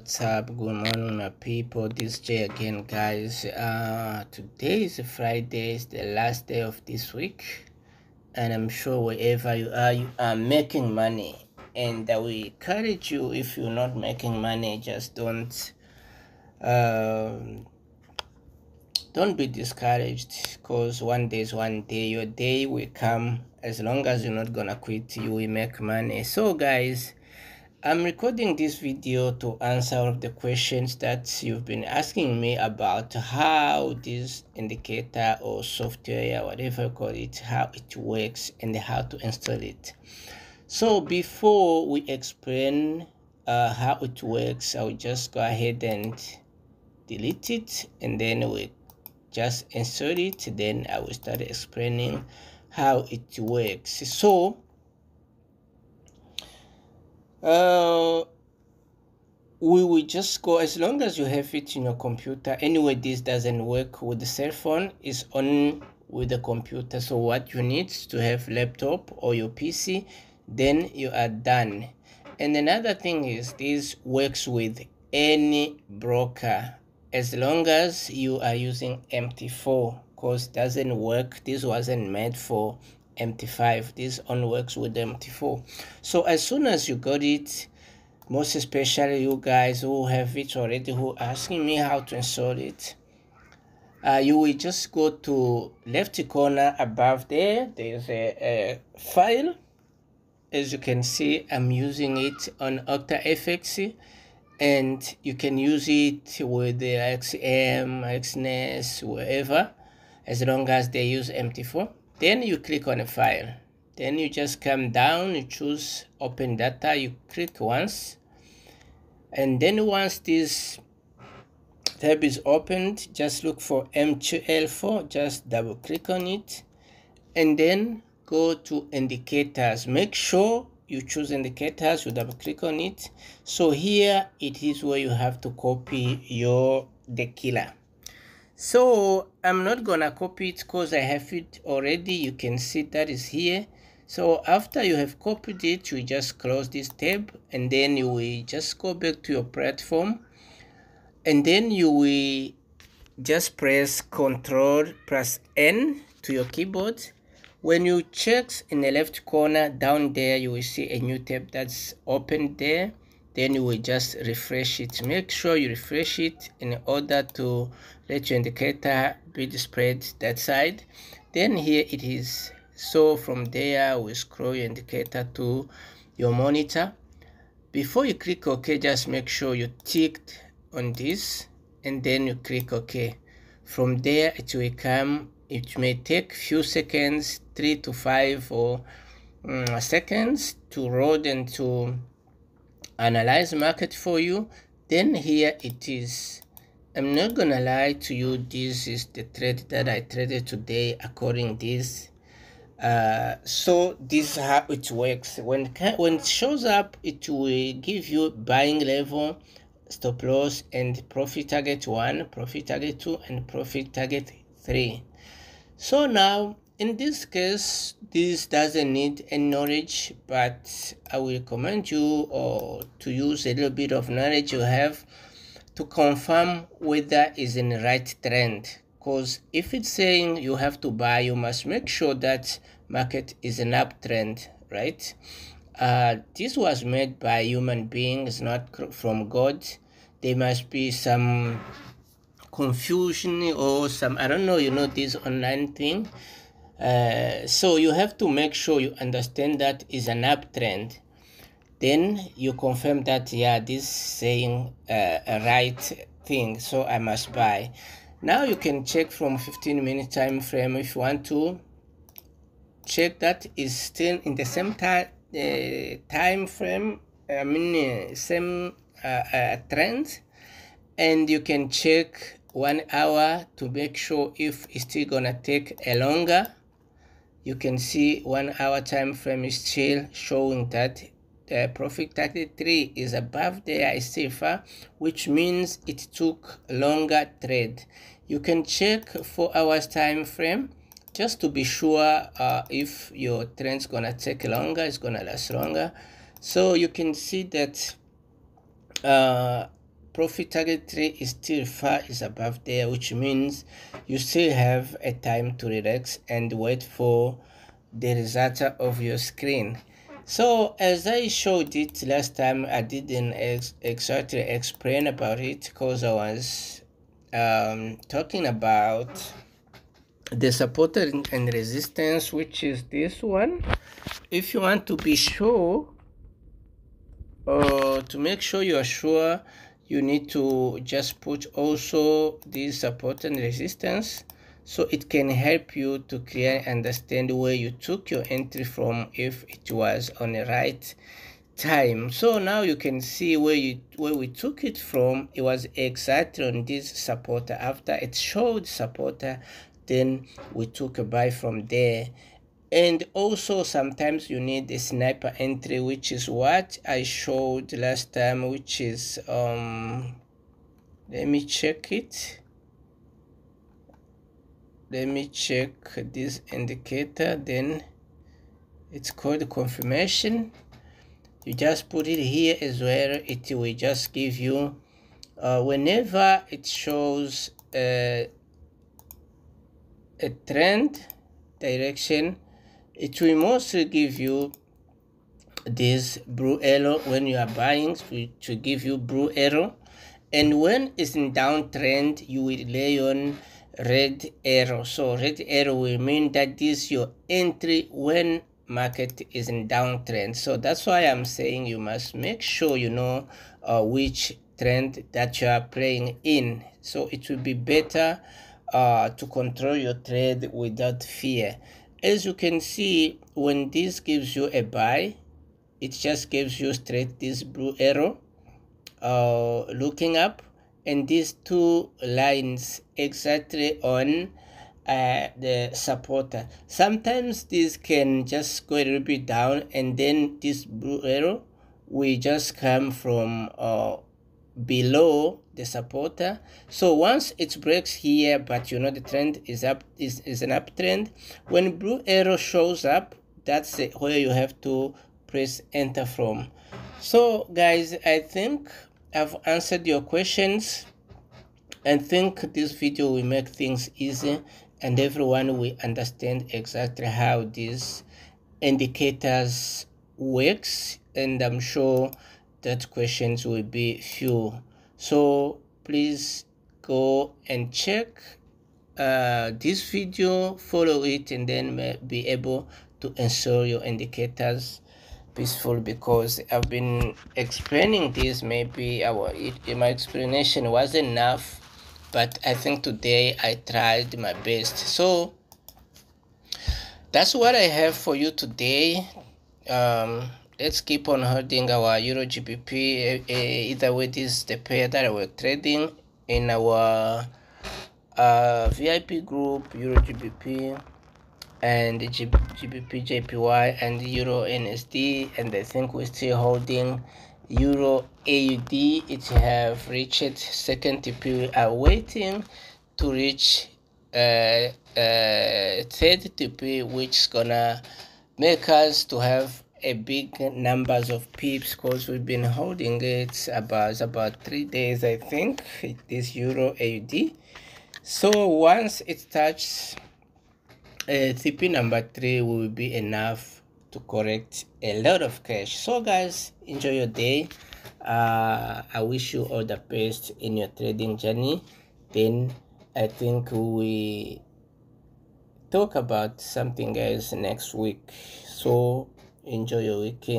what's up? Good morning my people. This jay again guys. Uh today is friday. It's the last day of this week. And i'm sure wherever you are you are making money. And i will encourage you if you're not making money just don't um don't be discouraged. Because one day is one day. Your day will come. As long as you're not gonna quit you will make money. So guys i'm recording this video to answer the questions that you've been asking me about how this indicator or software or whatever you call it how it works and how to install it. So before we explain uh, how it works i'll just go ahead and delete it and then we just insert it. Then i will start explaining how it works. So uh we will just go as long as you have it in your computer anyway this doesn't work with the cell phone it's on with the computer. So what you need to have laptop or your pc then you are done. And another thing is this works with any broker as long as you are using mt4 because doesn't work this wasn't made for mt5 this only works with mt4 so as soon as you got it most especially you guys who have it already who asking me how to install it uh, you will just go to left corner above there. There's a, a file. As you can see i'm using it on Octa octafx and you can use it with the XM, Exness, wherever, as long as they use MT4. Then you click on a file. Then you just come down, you choose open data, you click once. And then once this tab is opened, just look for MQL4, just double click on it. And then go to indicators. Make sure you choose indicators you double click on it so here it is where you have to copy your the killer so i'm not gonna copy it because i have it already. You can see that is here. So after you have copied it you just close this tab and then you will just go back to your platform. And then you will just press ctrl plus n to your keyboard. When you check in the left corner down there you will see a new tab that's open there then you will just refresh it. Make sure you refresh it in order to let your indicator be displayed that side. Then here it is. So from there we scroll your indicator to your monitor. Before you click ok just make sure you ticked on this and then you click ok. From there it will come. It may take few seconds three to five or um, seconds to load and to analyze market for you then here it is. I'm not gonna lie to you this is the trade that i traded today according this. Uh, so this is how it works. When when it shows up it will give you buying level stop loss and profit target one profit target two and profit target three. So now, in this case, this doesn't need any knowledge, but I will recommend you or to use a little bit of knowledge you have to confirm whether is in the right trend. Because if it's saying you have to buy, you must make sure that market is an uptrend, right? Uh, this was made by human beings, not from God. There must be some confusion or some i don't know you know this online thing uh, so you have to make sure you understand that is an uptrend then you confirm that yeah this saying uh, a right thing so i must buy. Now you can check from 15 minute time frame if you want to check that is still in the same time uh, time frame i mean uh, same uh, trend. And you can check one hour to make sure if it's still gonna take a longer you can see one hour time frame is still showing that the profit 33 is above the ICFA which means it took longer trade. You can check four hours time frame just to be sure uh, if your trend's gonna take longer it's gonna last longer. So you can see that uh, profit target tree is still far is above there which means you still have a time to relax and wait for the result of your screen. So as i showed it last time i didn't ex exactly explain about it because i was um, talking about the support and resistance which is this one. If you want to be sure uh, to make sure you are sure you need to just put also this support and resistance so it can help you to clearly understand where you took your entry from if it was on the right time. So now you can see where you where we took it from. It was exactly on this supporter. After it showed supporter then we took a buy from there and also sometimes you need a sniper entry which is what i showed last time which is um let me check it. Let me check this indicator then it's called confirmation. You just put it here as well. It will just give you uh, whenever it shows uh, a trend direction it will mostly give you this blue arrow when you are buying to give you blue arrow. And when it's in downtrend you will lay on red arrow. So red arrow will mean that this is your entry when market is in downtrend. So that's why i'm saying you must make sure you know uh, which trend that you are playing in. So it will be better uh, to control your trade without fear as you can see when this gives you a buy it just gives you straight this blue arrow uh, looking up and these two lines exactly on uh, the supporter. Sometimes this can just go a little bit down and then this blue arrow will just come from uh, below the supporter uh, so once it breaks here but you know the trend is up is, is an uptrend. When blue arrow shows up that's where you have to press enter from. So guys i think i've answered your questions. And think this video will make things easy and everyone will understand exactly how these indicators works. And i'm sure that questions will be few. So please go and check uh, this video follow it and then be able to ensure your indicators peaceful because I've been explaining this. Maybe our it, my explanation was enough but I think today I tried my best. So that's what I have for you today. Um, let's keep on holding our euro gbp uh, eh, either way this is the pair that we're trading in our uh, vip group euro gbp and G gbp jpy and euro nsd and i think we're still holding euro aud it have reached second tp we are waiting to reach uh, uh, third tp which is gonna make us to have a big numbers of pips because we've been holding it about about three days i think this euro aud so once it touches uh, tp number three will be enough to correct a lot of cash. So guys enjoy your day. Uh, i wish you all the best in your trading journey. Then i think we talk about something else next week. So enjoy your weekend